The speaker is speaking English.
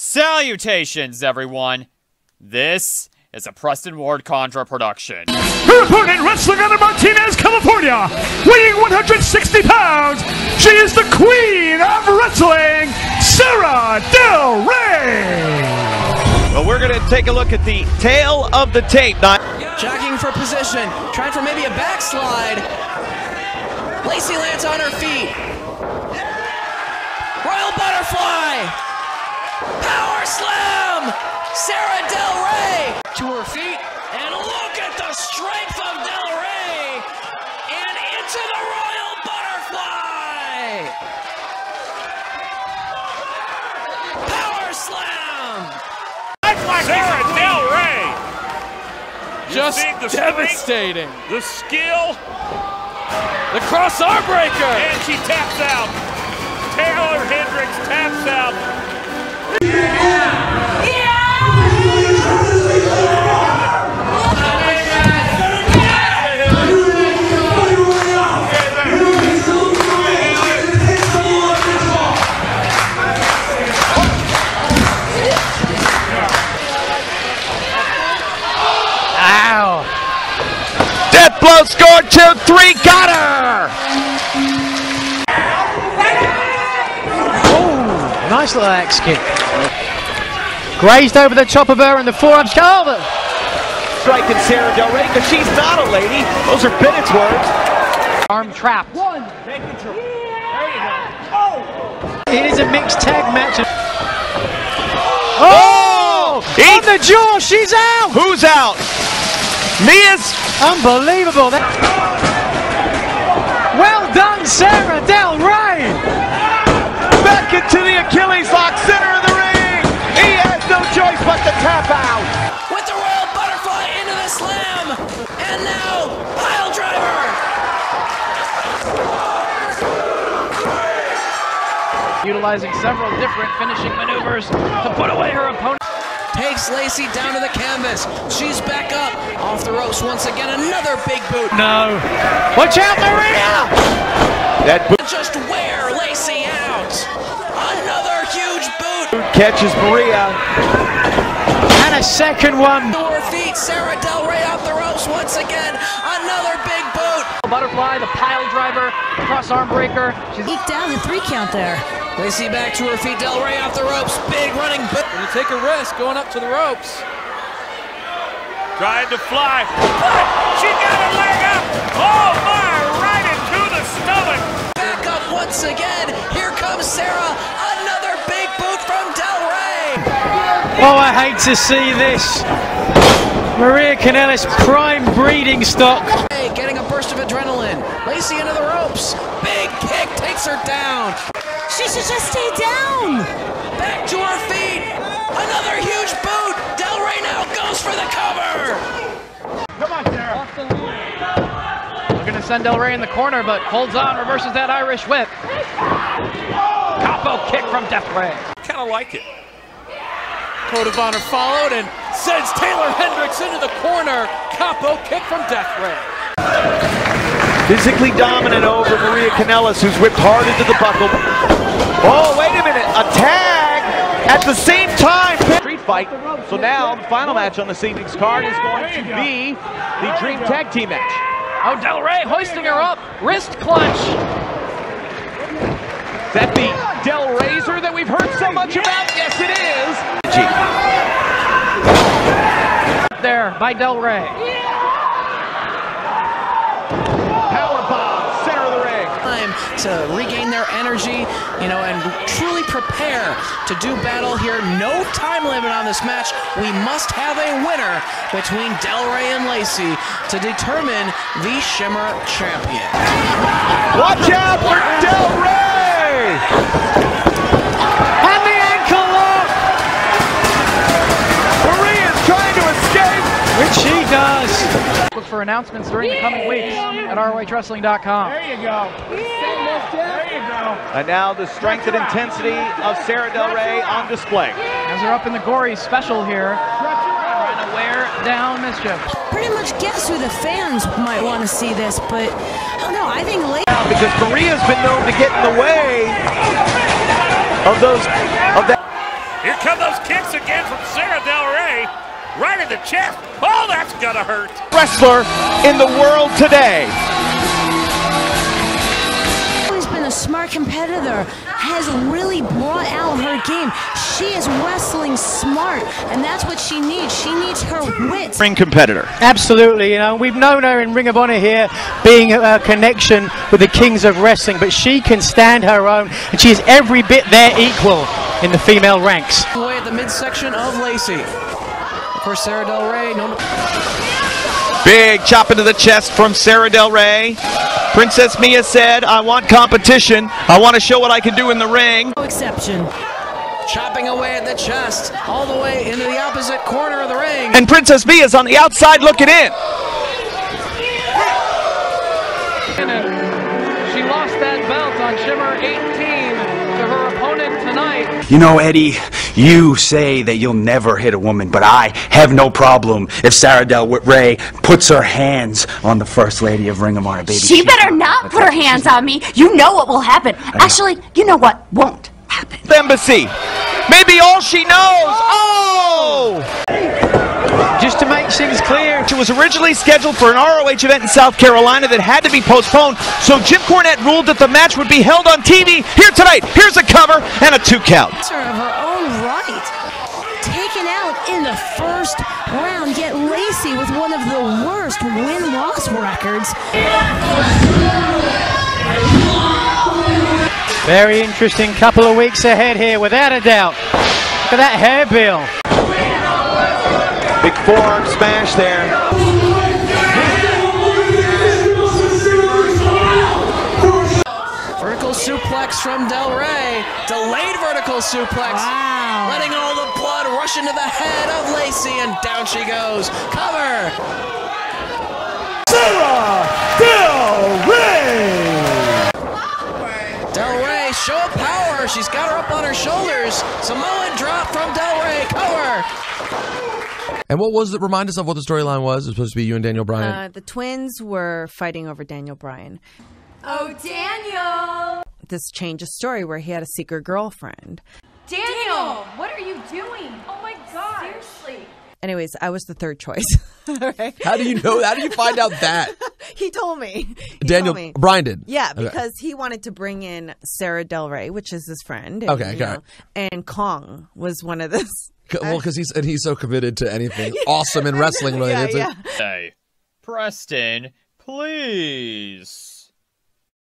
Salutations, everyone. This is a Preston Ward Condra production. Her opponent, wrestling out of Martinez, California, weighing 160 pounds, she is the queen of wrestling, Sara Del Rey. Well, we're going to take a look at the tale of the tape. Not Jogging for position, trying for maybe a backslide. Lacey lands on her feet. Royal Butterfly. Power Slam! Sara Del Rey to her feet, and look at the strength of Del Rey! And into the Royal Butterfly! Power Slam! Sara Del Rey. Just the devastating. The skill, The cross arm breaker. and she taps out. Taeler Hendrix taps out. Death blow scored two, three, got her! Nice little axe kick. Grazed over the top of her and the forearms. Calvert. Striking Sara Del Rey because she's not a lady. Those are Bennett's words. Arm trapped. One. Oh! It is a mixed tag match. Oh! oh! On the jaw, she's out! Who's out? Mia's. Unbelievable. That- Well done, Sara Del Rey! Back into the Achilles lock, center of the ring. He has no choice but to tap out. With the Royal Butterfly into the slam! And now, pile driver! Utilizing several different finishing maneuvers to put away her opponent. Takes Lacey down to the canvas. She's back up. Off the ropes once again. Another big boot. No. Watch out, Maria! That boot Just wear Lacey out. Another huge boot. catches Maria. And a second one. To her feet. Sara Del Rey off the ropes once again. Another big boot. Butterfly, the pile driver, cross arm breaker. She's Eked down the three count there. Lacey back to her feet. Del Rey off the ropes. Big running boot. You take a risk going up to the ropes. Trying to fly. But she got a leg up. Oh my, right into the stomach. Back up once again. Here comes Sara. Another big boot from Del Rey. Oh, I hate to see this. Maria Kanellis, prime breeding stock. Hey, getting a burst of adrenaline. Lacey into the ropes. Big kick takes her down. She should just stay down. Back to her feet. Another huge boot. Del Rey now goes for the cover. Come on, Sara. Looking to send Del Rey in the corner, but holds on, reverses that Irish whip. Koppo kick from Death Ray. Kind of like it. Code of Honor followed and sends Taeler Hendrix into the corner. Koppo kick from Death Ray. Physically dominant over Maria Kanellis, who's whipped hard into the buckle. Oh, wait a minute. A tag at the same time. Street fight. So now the final match on this evening's card is going to be the Dream Tag Team match. Oh, Del Rey hoisting her up. Wrist clutch. Is that the Del Razor that we've heard so much about? Yes, it is. There by Del Rey. Powerbomb, center of the ring. Time to regain their energy, you know, and truly prepare to do battle here. No time limit on this match. We must have a winner between Del Rey and Lacey to determine the Shimmer champion. Watch out for Del Rey. And the ankle lock, Maria's trying to escape. which she does. Look for announcements during the coming weeks at ROHWrestling.com. There you go. There you go. And now the strength and intensity of Sara Del Rey on display. As they're up in the gory special here, trying to wear down MsChif. Pretty much guess who the fans might want to see this, but I don't know. I think late. Because Maria's been known to get in the way of those of that. Here come those kicks again from Sara Del Rey. Right in the chest. Oh, that's gonna hurt. Wrestler in the world today. Always been a smart competitor, has really brought out her game. She is wrestling smart, and that's what she needs. She needs her wit. Ring competitor. Absolutely, you know, we've known her in Ring of Honor here being a, a connection with the kings of wrestling, but she can stand her own, and she is every bit their equal in the female ranks. Away at the midsection of Lacey. Of course, Sara Del Rey, known Big chop into the chest from Sara Del Rey. Princess Mia said, I want competition. I want to show what I can do in the ring. No exception. chopping away at the chest, all the way into the opposite corner of the ring. And Princess Mia's on the outside looking in. She lost that belt on Shimmer 18 to her opponent tonight. You know, Eddie, you say that you'll never hit a woman, but I have no problem if Sara Del Rey puts her hands on the First Lady of Ring of Honor, baby. She better not put her hands on me. You know what will happen. Actually, you know what won't. Happen. Embassy. Maybe all she knows. Oh! Just to make things clear, It was originally scheduled for an ROH event in South Carolina that had to be postponed, so Jim Cornette ruled that the match would be held on TV here tonight. Here's a cover and a two count. Of her own right. Taken out in the first round, yet Lacey with one of the worst win-loss records. very interesting couple of weeks ahead here, without a doubt. Look at that hair, Bill. Big forearm smash there. Vertical suplex from Del Rey. Delayed vertical suplex. Wow. Letting all the blood rush into the head of Lacey, and down she goes. Cover. Sara Del Rey. Del Rey, show of power. She's got her up on her shoulders. Samoan drop from Del Rey. Cover. And what was it? Remind us of what the storyline was. It was supposed to be you and Daniel Bryan. Uh, the twins were fighting over Daniel Bryan. Oh, Daniel! This changed a story where he had a secret girlfriend. Daniel! What are you doing? Oh my god! Seriously. Anyways, I was the third choice. Right? How do you know? How do you find out that? He told me. He Daniel told me. Bryan did. Yeah, Okay. because he wanted to bring in Sara Del Rey, which is his friend. and, Okay, you okay. know, and Kong was one of this. Well, because he's and he's so committed to anything awesome in wrestling related. yeah, so- yeah. Hey, Preston, please.